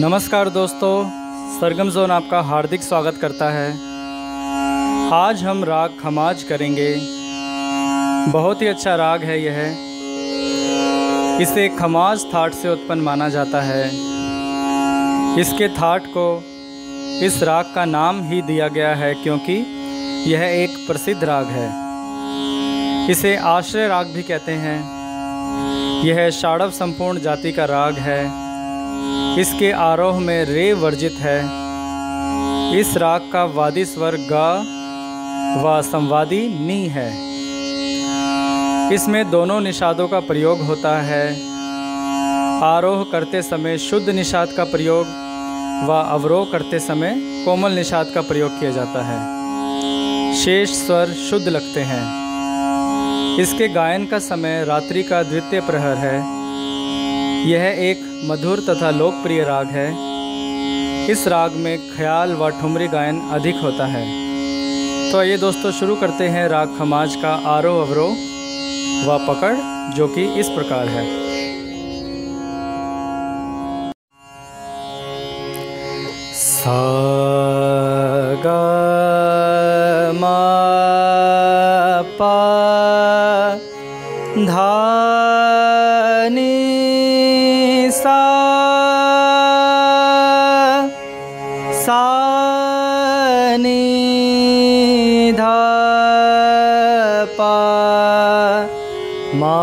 नमस्कार दोस्तों, सरगम जोन आपका हार्दिक स्वागत करता है। आज हम राग खमाज करेंगे। बहुत ही अच्छा राग है यह। इसे खमाज थाट से उत्पन्न माना जाता है। इसके थाट को इस राग का नाम ही दिया गया है क्योंकि यह एक प्रसिद्ध राग है। इसे आश्रय राग भी कहते हैं। यह शाड़व संपूर्ण जाति का राग है। इसके आरोह में रे वर्जित है? इस राग का वादी स्वर गा व संवादी नी है। इसमें दोनों निषादों का प्रयोग होता है। आरोह करते समय शुद्ध निषाद का प्रयोग व अवरोह करते समय कोमल निषाद का प्रयोग किया जाता है। शेष स्वर शुद्ध लगते हैं। इसके गायन का समय रात्रि का द्वितीय प्रहर है। यह एक मधुर तथा लोकप्रिय राग है। इस राग में ख्याल व ठुमरी गायन अधिक होता है। तो आइए दोस्तों, शुरू करते हैं राग खमाज का आरोह अवरोह व पकड़, जो कि इस प्रकार है। सा मा पा धा सा नी धा पा मा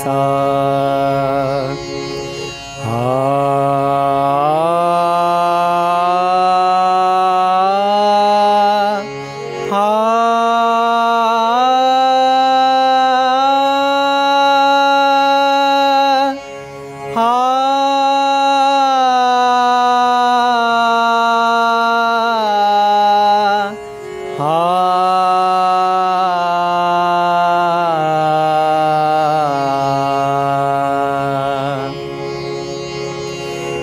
सा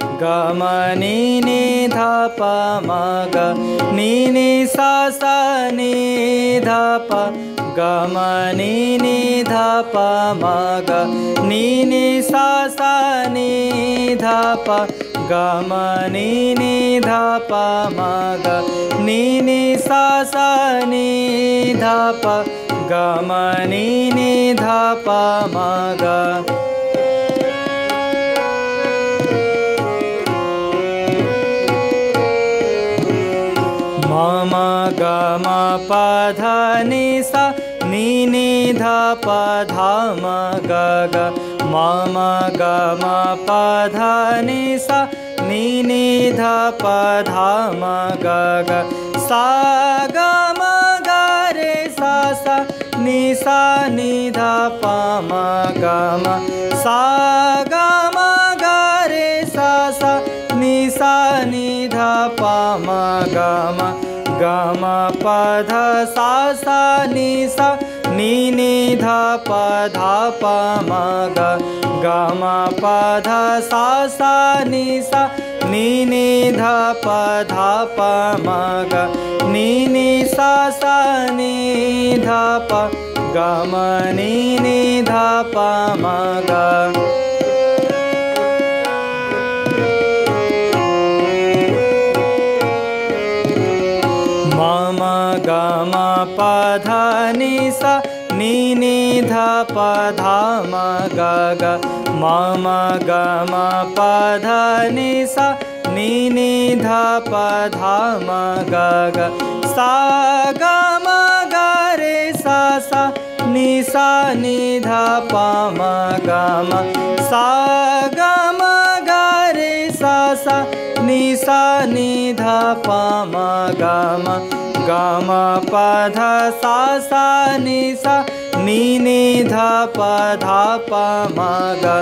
प ग म नी प म ग नी नी सा सा नी ध प ग म नी नी ध प म ग नी नी सा नी ध प ग म नी ध प म ग नी नी सा सा नी ध प ग ग मम ग म प ध नि सा नि नि ध प ध म ग ग। मम ग म प ध नि सा नि नि ध प ध म ग ग। सा ग म ग सा सा नि सा नि ध प म ग म सा ग म ग सा सा नि सा नि ध प म ग म ग म प ध सा सा नि सा नि नि ध प ध ग म प ध सा सा नि सा नि नि ध प ध प म ग नि सा सा नि ध प ग म नि नि ध प म ग ध नि सा नि नि ध प ध म ग ग मम ग म प ध नि सा नि नि ध प ध म ग ग सा ग म ग रे सा सा नि सा नि ध प म ग म ग निसा निध पम गम गम पध सा सा निसा नि निध पध पम ग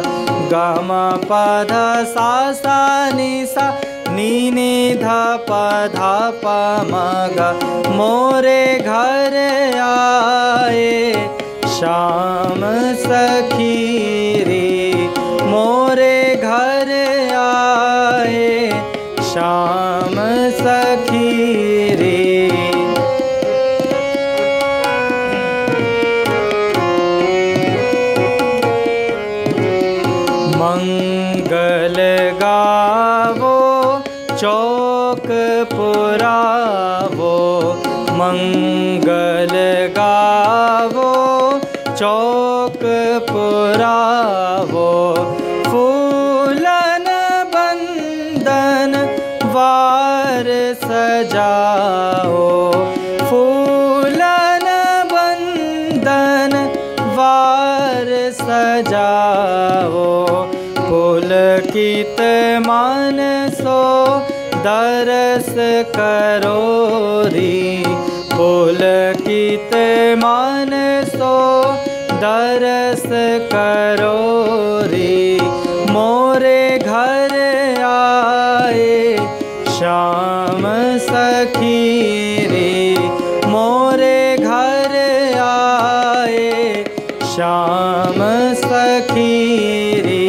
गम पध सा सा निसा नि निध पध पम ग मोरे घर आए श्याम सखी श्याम सखी रे। मंगल गावो चौक पुरावो। मंगल गावो चौक पुरावो सजाओ। फूलन बंदन वार सजाओ। पुलकित मानसो दरस करो री। पुलकित मानसो दरस करो सखी रे मोरे घर आए। श्याम सखी रे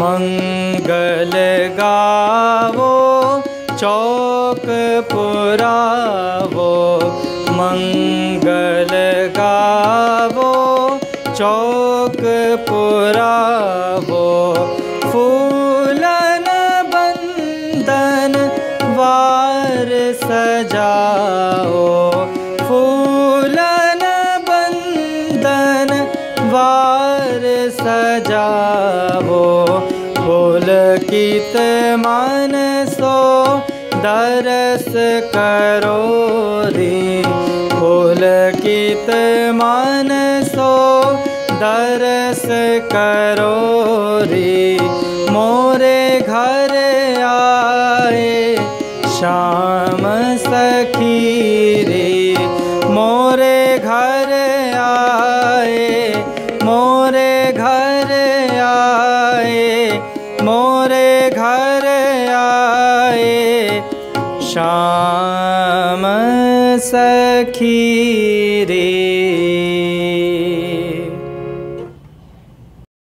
मंगल गावो चौक पुरावो पुरावो फूलन बंदन वार सजाओ। फूलन बंदन वार सजाओ। पुलकित मानसो दरस करो पुलकित मानसो दरस करो रे। मोरे घर आए श्याम सखी रे। मोरे घर आए मोरे घर आए मोरे घर आए। श्याम सखी